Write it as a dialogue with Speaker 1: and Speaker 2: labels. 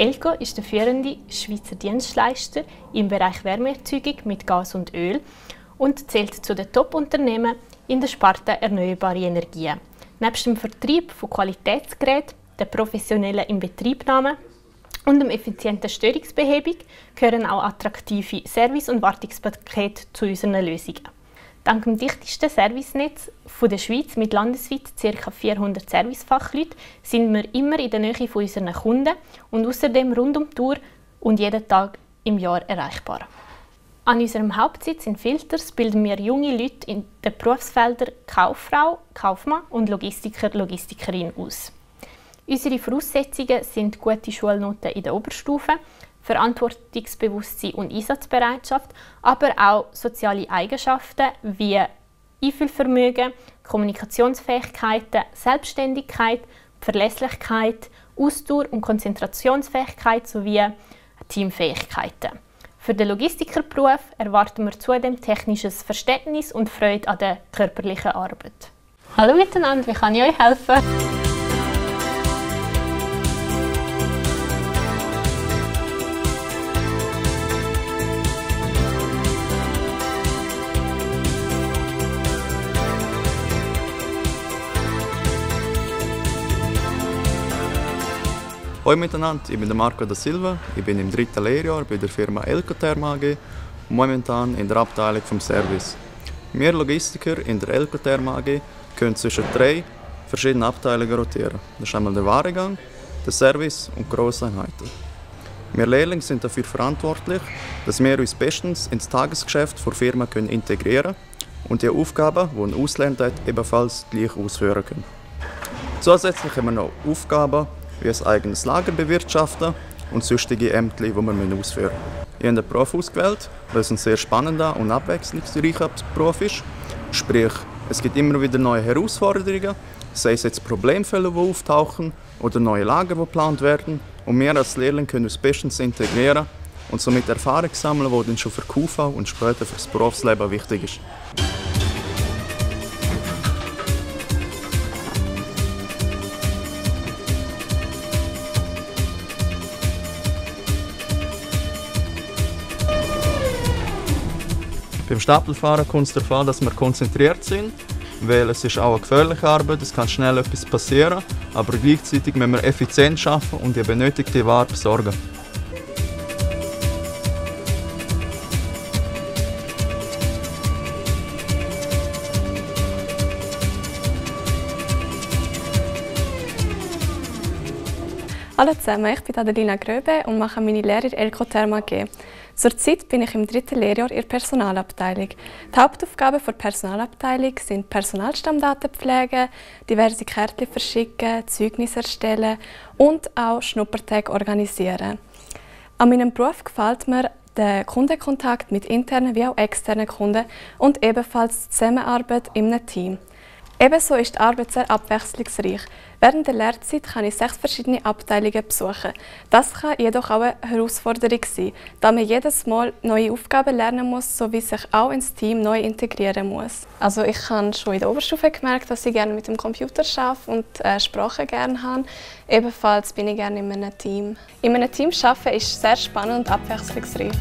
Speaker 1: Elco ist der führende Schweizer Dienstleister im Bereich Wärmeerzeugung mit Gas und Öl und zählt zu den Top-Unternehmen in der Sparte erneuerbare Energien. Neben dem Vertrieb von Qualitätsgeräten, der professionellen Inbetriebnahme und dem effizienten Störungsbehebung gehören auch attraktive Service- und Wartungspakete zu unseren Lösungen. Dank dem dichtesten Servicenetz der Schweiz mit landesweit ca. 400 Servicefachleuten sind wir immer in der Nähe von unseren Kunden und außerdem rund um die Tour und jeden Tag im Jahr erreichbar. An unserem Hauptsitz in Filters bilden wir junge Leute in den Berufsfeldern Kauffrau, Kaufmann und Logistiker, Logistikerin aus. Unsere Voraussetzungen sind gute Schulnoten in der Oberstufe, Verantwortungsbewusstsein und Einsatzbereitschaft, aber auch soziale Eigenschaften wie Einfühlvermögen, Kommunikationsfähigkeiten, Selbstständigkeit, Verlässlichkeit, Ausdauer und Konzentrationsfähigkeit sowie Teamfähigkeiten. Für den Logistikerberuf erwarten wir zudem technisches Verständnis und Freude an der körperlichen Arbeit. Hallo miteinander, wie kann ich euch helfen?
Speaker 2: Hallo miteinander, ich bin Marco da Silva, ich bin im dritten Lehrjahr bei der Firma Elcotherm AG momentan in der Abteilung vom Service. Wir Logistiker in der Elcotherm AG können zwischen drei verschiedenen Abteilungen rotieren. Das ist einmal der Warengang, der Service und Grosseinheiten. Wir Lehrlinge sind dafür verantwortlich, dass wir uns bestens ins Tagesgeschäft der Firma können integrieren und die Aufgaben, die ein Ausländer hat, ebenfalls gleich ausführen können. Zusätzlich haben wir noch Aufgaben, wie ein eigenes Lager bewirtschaften und sonstige Ämter, die wir ausführen müssen. Ich habe den Beruf ausgewählt, weil es ein sehr spannender und abwechslungsreicher Beruf ist. Sprich, es gibt immer wieder neue Herausforderungen, sei es jetzt Problemfälle, die auftauchen oder neue Lager, die geplant werden. Und wir als Lehrling können uns bestens integrieren und somit Erfahrung sammeln, die dann schon für KUFA und später für das Berufsleben wichtig ist. Beim Stapelfahren kommt es an, dass wir konzentriert sind, weil es ist auch eine gefährliche Arbeit, es kann schnell etwas passieren, aber gleichzeitig müssen wir effizient arbeiten und die benötigte Ware besorgen.
Speaker 3: Hallo zusammen, ich bin Adelina Gröbe und mache meine Lehre in Elkotherm AG. Zurzeit bin ich im dritten Lehrjahr in der Personalabteilung. Die Hauptaufgaben der Personalabteilung sind Personalstammdaten pflegen, diverse Kärtchen verschicken, Zeugnisse erstellen und auch Schnuppertage organisieren. An meinem Beruf gefällt mir der Kundenkontakt mit internen wie auch externen Kunden und ebenfalls die Zusammenarbeit einem Team. Ebenso ist die Arbeit sehr abwechslungsreich. Während der Lehrzeit kann ich sechs verschiedene Abteilungen besuchen. Das kann jedoch auch eine Herausforderung sein, da man jedes Mal neue Aufgaben lernen muss, sowie sich auch ins Team neu integrieren muss. Also ich habe schon in der Oberstufe gemerkt, dass ich gerne mit dem Computer arbeite und äh, Sprachen gerne habe. Ebenfalls bin ich gerne in einem Team. In einem Team arbeiten ist sehr spannend und abwechslungsreich.